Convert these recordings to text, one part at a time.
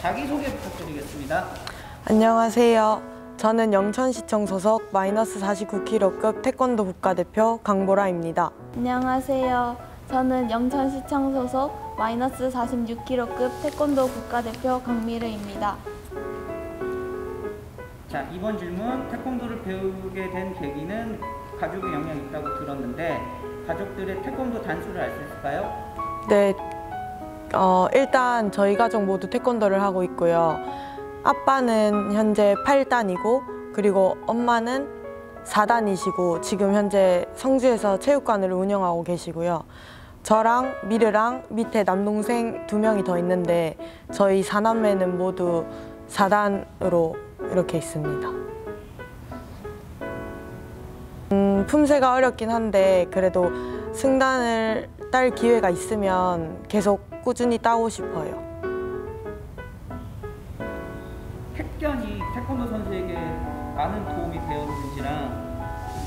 자기소개 부탁드리겠습니다. 안녕하세요. 저는 영천시청 소속 마이너스 49kg급 태권도 국가대표 강보라입니다. 안녕하세요. 저는 영천시청 소속 마이너스 46kg급 태권도 국가대표 강미르입니다. 자, 이번 질문 태권도를 배우게 된 계기는 가족의 영향이 있다고 들었는데 가족들의 태권도 단수를 알 수 있을까요? 네, 어, 일단 저희 가족 모두 태권도를 하고 있고요. 아빠는 현재 8단이고 그리고 엄마는 4단이시고 지금 현재 성주에서 체육관을 운영하고 계시고요. 저랑 미르랑 밑에 남동생 두 명이 더 있는데 저희 사남매는 모두 4단으로 이렇게 있습니다. 음, 품새가 어렵긴 한데 그래도 승단을 딸 기회가 있으면 계속 꾸준히 따고 싶어요. 택견이 태권도 선수에게 많은 도움이 되었는지랑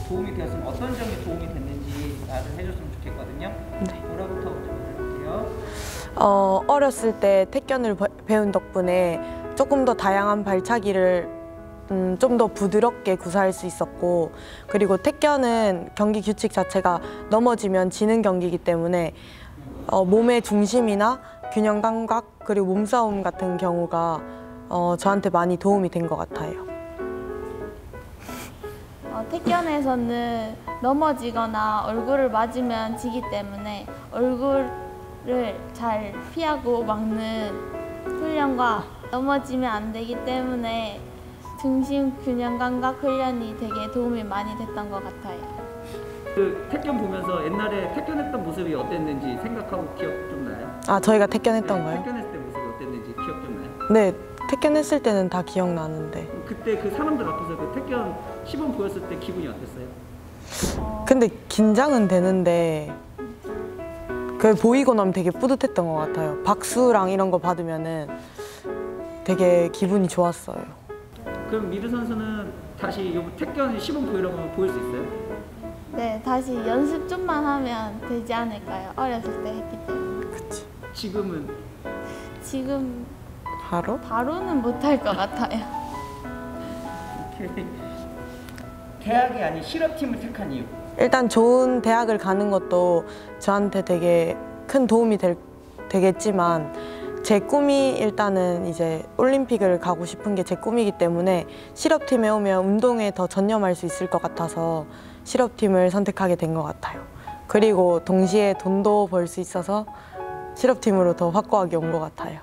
도움이 되었으면 어떤 점이 도움이 됐는지 말을 해줬으면 좋겠거든요. 네. 뭐라부터 질문할게요. 어, 어렸을 때 배- 배운 덕분에 조금 더 다양한 발차기를 음, 좀 더 부드럽게 구사할 수 있었고 그리고 태권은 경기 규칙 자체가 넘어지면 지는 경기이기 때문에 어, 몸의 중심이나 균형 감각 그리고 몸싸움 같은 경우가 어, 저한테 많이 도움이 된 것 같아요. 어, 태권에서는 넘어지거나 얼굴을 맞으면 지기 때문에 얼굴을 잘 피하고 막는 훈련과 넘어지면 안 되기 때문에 중심 균형 감각 훈련이 되게 도움이 많이 됐던 것 같아요. 그 태권 보면서 옛날에 태권했던 모습이 어땠는지 생각하고 기억 좀 나요? 아 저희가 태권했던 거요? 태권했을 때 모습이 어땠는지 기억 좀 나요? 네, 태권했을 때는 다 기억나는데 그때 그 사람들 앞에서 그 태권 시범 보였을 때 기분이 어땠어요? 어, 근데 긴장은 되는데 그 보이고 나면 되게 뿌듯했던 것 같아요. 박수랑 이런 거 받으면은 되게 기분이 좋았어요. 그럼 미르 선수는 다시 요 태권 시범 보이려고 하면 보일 수 있어요? 네, 다시 연습 좀만 하면 되지 않을까요? 어렸을 때 했기 때문에. 그치. 지금은 지금 바로? 바로는 못할 것 같아요. 이렇게 대학이 아닌 실업팀을 택한 이유. 일단 좋은 대학을 가는 것도 저한테 되게 큰 도움이 될, 되겠지만 제 꿈이 일단은 이제 올림픽을 가고 싶은 게 제 꿈이기 때문에 실업팀에 오면 운동에 더 전념할 수 있을 것 같아서 실업팀을 선택하게 된 것 같아요. 그리고 동시에 돈도 벌 수 있어서 실업팀으로 더 확고하게 온 것 같아요.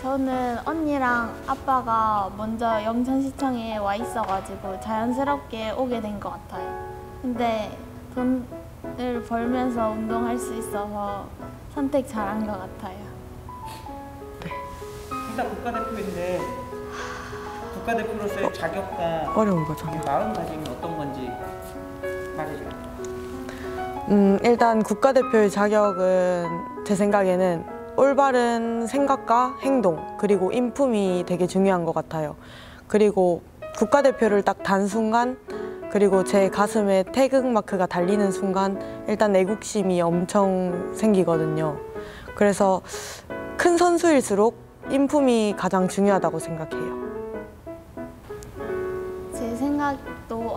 저는 언니랑 아빠가 먼저 영천시청에 와 있어가지고 자연스럽게 오게 된 것 같아요. 근데 돈을 벌면서 운동할 수 있어서 선택 잘한 것 같아요. 일단 국가대표인데 국가대표로서의 자격과 어려운 거잖아. 마음가짐이 어떤 건지 말해줘요. 음, 일단 국가대표의 자격은 제 생각에는 올바른 생각과 행동 그리고 인품이 되게 중요한 것 같아요. 그리고 국가대표를 딱 단 순간 그리고 제 가슴에 태극 마크가 달리는 순간 일단 애국심이 엄청 생기거든요. 그래서 큰 선수일수록 인품이 가장 중요하다고 생각해요.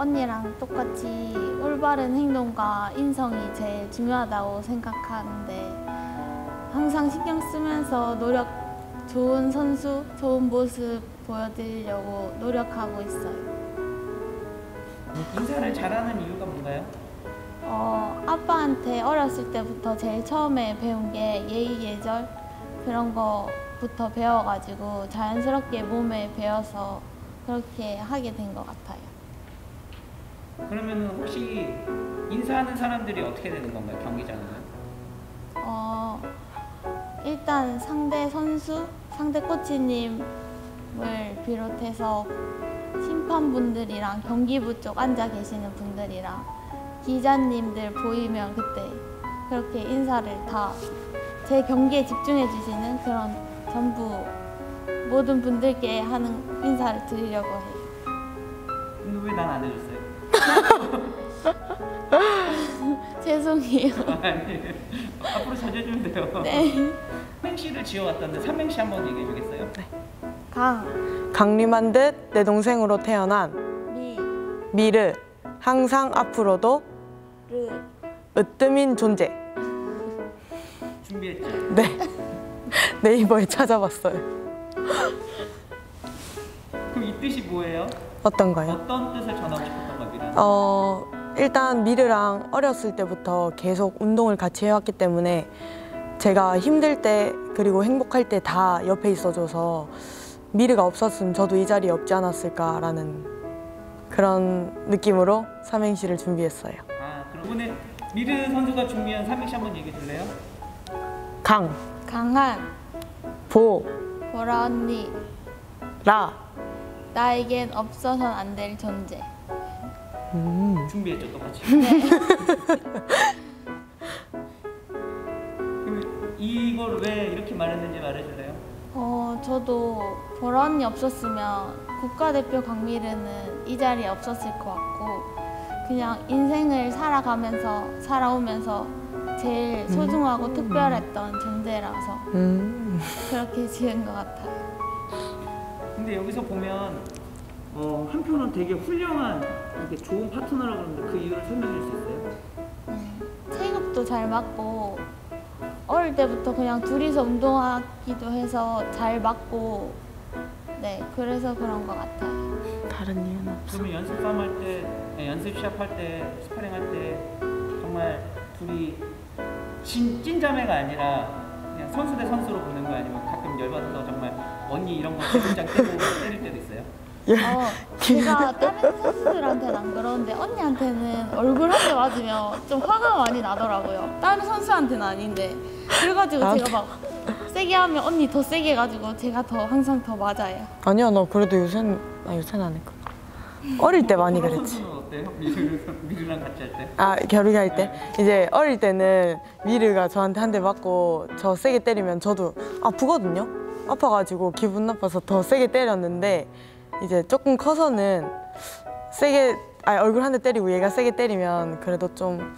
언니랑 똑같이 올바른 행동과 인성이 제일 중요하다고 생각하는데 항상 신경 쓰면서 노력, 좋은 선수, 좋은 모습 보여드리려고 노력하고 있어요. 인사를 잘하는 이유가 뭔가요? 어, 아빠한테 어렸을 때부터 제일 처음에 배운 게 예의 예절 그런 거부터 배워가지고 자연스럽게 몸에 배워서 그렇게 하게 된 것 같아요. 그러면 혹시 인사하는 사람들이 어떻게 되는 건가요? 경기장은? 어, 일단 상대 선수, 상대 코치님을 비롯해서 심판분들이랑 경기부 쪽 앉아 계시는 분들이랑 기자님들 보이면 그때 그렇게 인사를 다 제 경기에 집중해 주시는 그런 전부 모든 분들께 하는 인사를 드리려고 해요. 근데 왜 난 안 해줬어요? 죄송해요. 아니, 앞으로 자주 해주면 돼요. 네. 삼행시를 지어왔던데 삼행시 한번 얘기해 주겠어요? 강, 강림한 듯 내 동생으로 태어난 미, 미르 항상 앞으로도 르, 으뜸인 존재. 준비했죠? 네. 네이버에 찾아봤어요. 그럼 이 뜻이 뭐예요? 어떤가요? 어떤 뜻을 전하고 싶었던 겁니다. 어, 일단 미르랑 어렸을 때부터 계속 운동을 같이 해왔기 때문에 제가 힘들 때 그리고 행복할 때 다 옆에 있어줘서 미르가 없었으면 저도 이 자리에 없지 않았을까라는 그런 느낌으로 삼행시를 준비했어요. 아, 그럼 이번에 미르 선수가 준비한 삼행시 한번 얘기해 줄래요? 강, 강한, 보, 보라 언니, 라. 나에겐 없어선 안 될 존재. 음. 준비했죠, 똑같이. 이걸 왜 이렇게 말했는지 말해줄래요? 어, 저도 보라 언니 없었으면 국가대표 강미르는 이 자리에 없었을 것 같고 그냥 인생을 살아가면서 살아오면서 제일 소중하고 특별했던 존재라서 음. 그렇게 지은 것 같아요. 근데 여기서 보면 어, 한편은 되게 훌륭한 이렇게 좋은 파트너라고 그러는데 그 이유를 설명해 줄 수 있어요? 체급도 잘 맞고 어릴 때부터 그냥 둘이서 운동하기도 해서 잘 맞고 네 그래서 그런 것 같아요. 다른 이유는 없어. 그러면 연습 싸움 할 때, 네, 연습 시합 할 때, 스파링 할 때 정말 둘이 진, 찐자매가 아니라 그냥 선수 대 선수로 보는 거 아니면 가끔 열받아서 정말 언니 이런 거 진짜 떼고 때릴 때도 있어요? 어, 제가 다른 선수들한테는 안 그러는데 언니한테는 얼굴 한 대 맞으면 좀 화가 많이 나더라고요. 다른 선수한테는 아닌데 그래가지고 아, 제가 막 세게 하면 언니 더 세게 해가지고 제가 더 항상 더 맞아요. 아니야, 나 그래도 요새는, 아, 요새는 안 했고. 어릴 때 많이 그랬지. 선수는 어때요? 미르, 미르랑 같이 할 때? 아 겨루기 할 때 이제 어릴 때는 미르가 저한테 한 대 맞고 저 세게 때리면 저도 아프거든요 아파가지고 기분 나빠서 더 세게 때렸는데 이제 조금 커서는 세게 아 얼굴 한 대 때리고 얘가 세게 때리면 그래도 좀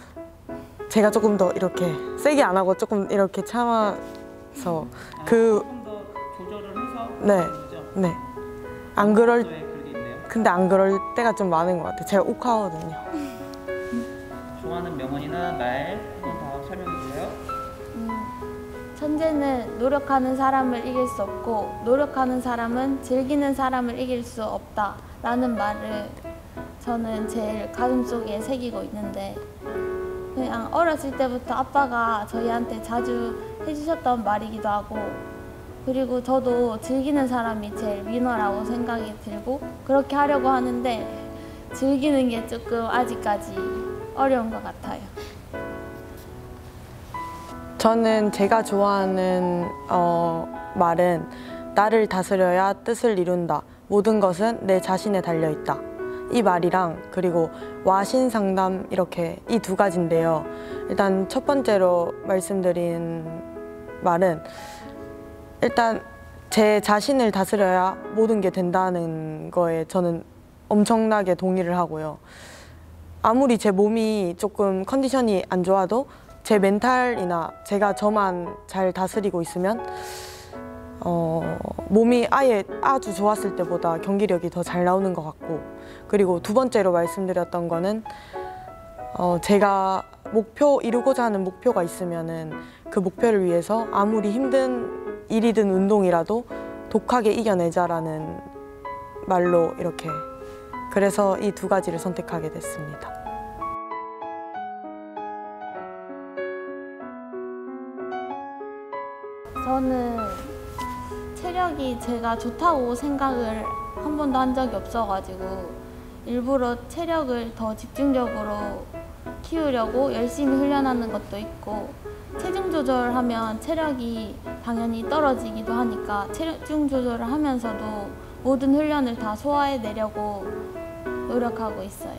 제가 조금 더 이렇게 세게 안 하고 조금 이렇게 참아서 아, 그 조금 더 조절을 해서 네. 네 안 그럴. 근데 안 그럴 때가 좀 많은 것 같아요 제가 욱하거든요 좋아하는 명언이나 말 한번 더 설명해 주세요. 음, 천재는 노력하는 사람을 이길 수 없고 노력하는 사람은 즐기는 사람을 이길 수 없다 라는 말을 저는 제일 가슴속에 새기고 있는데 그냥 어렸을 때부터 아빠가 저희한테 자주 해주셨던 말이기도 하고 그리고 저도 즐기는 사람이 제일 위너라고 생각이 들고 그렇게 하려고 하는데 즐기는 게 조금 아직까지 어려운 것 같아요. 저는 제가 좋아하는 어, 말은 나를 다스려야 뜻을 이룬다. 모든 것은 내 자신에 달려 있다. 이 말이랑 그리고 와신 상담 이렇게 이 두 가지인데요. 일단 첫 번째로 말씀드린 말은 일단 제 자신을 다스려야 모든 게 된다는 거에 저는 엄청나게 동의를 하고요. 아무리 제 몸이 조금 컨디션이 안 좋아도 제 멘탈이나 제가 저만 잘 다스리고 있으면 어, 몸이 아예 아주 좋았을 때보다 경기력이 더 잘 나오는 것 같고 그리고 두 번째로 말씀드렸던 거는 어, 제가 목표 이루고자 하는 목표가 있으면은 그 목표를 위해서 아무리 힘든 일이든 운동이라도 독하게 이겨내자라는 말로 이렇게 그래서 이 두 가지를 선택하게 됐습니다. 저는 체력이 제가 좋다고 생각을 한 번도 한 적이 없어가지고 일부러 체력을 더 집중적으로 키우려고 열심히 훈련하는 것도 있고 체중 조절하면 체력이 당연히 떨어지기도 하니까 체중 조절을 하면서도 모든 훈련을 다 소화해내려고 노력하고 있어요.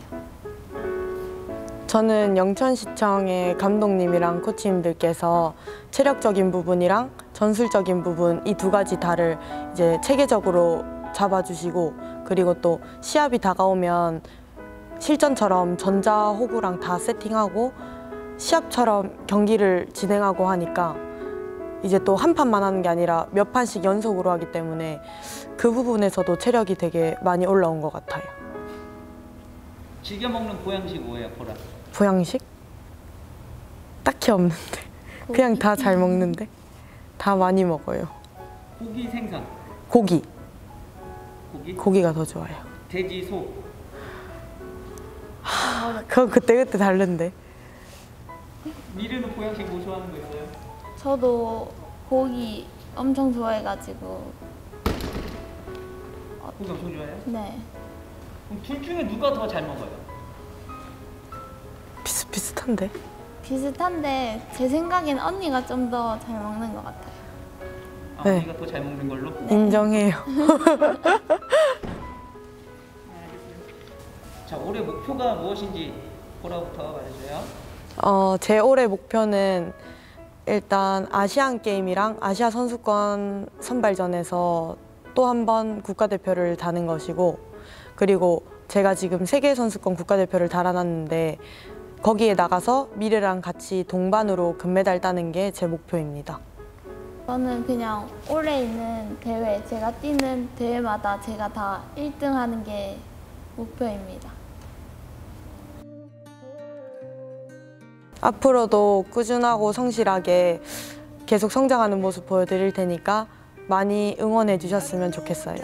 저는 영천시청의 감독님이랑 코치님들께서 체력적인 부분이랑 전술적인 부분 이 두 가지 다를 이제 체계적으로 잡아주시고 그리고 또 시합이 다가오면 실전처럼 전자호구랑 다 세팅하고 시합처럼 경기를 진행하고 하니까 이제 또 한 판만 하는 게 아니라 몇 판씩 연속으로 하기 때문에 그 부분에서도 체력이 되게 많이 올라온 것 같아요. 즐겨 먹는 보양식 뭐예요, 보라? 보양식? 딱히 없는데 그냥 다 잘 먹는데 다 많이 먹어요. 고기, 생선, 고기 고기, 고기가 더 좋아요. 돼지, 소. 그건 그때 그때 다른데 미르는 보양식 뭐 좋아하는 거 있어요? 저도 고기 엄청 좋아해가지고 고기 엄청 좋아해요? 네 그럼 둘 중에 누가 더 잘 먹어요? 비슷비슷한데 비슷한데 제 생각엔 언니가 좀 더 잘 먹는 것 같아요. 아, 네. 언니가 더 잘 먹는 걸로? 인정해요. 자, 올해 목표가 무엇인지 보라부터 말해줘요. 어, 제 올해 목표는 일단 아시안 게임이랑 아시아 선수권 선발전에서 또 한 번 국가대표를 다는 것이고 그리고 제가 지금 세계 선수권 국가대표를 달아놨는데 거기에 나가서 미래랑 같이 동반으로 금메달 따는 게 제 목표입니다. 저는 그냥 올해 있는 대회, 제가 뛰는 대회마다 제가 다 1등 하는 게 목표입니다. 앞으로도 꾸준하고 성실하게 계속 성장하는 모습 보여드릴 테니까 많이 응원해 주셨으면 좋겠어요.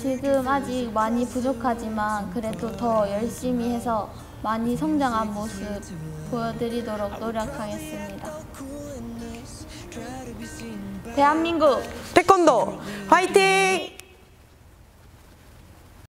지금 아직 많이 부족하지만 그래도 더 열심히 해서 많이 성장한 모습 보여드리도록 노력하겠습니다. 대한민국 태권도 화이팅!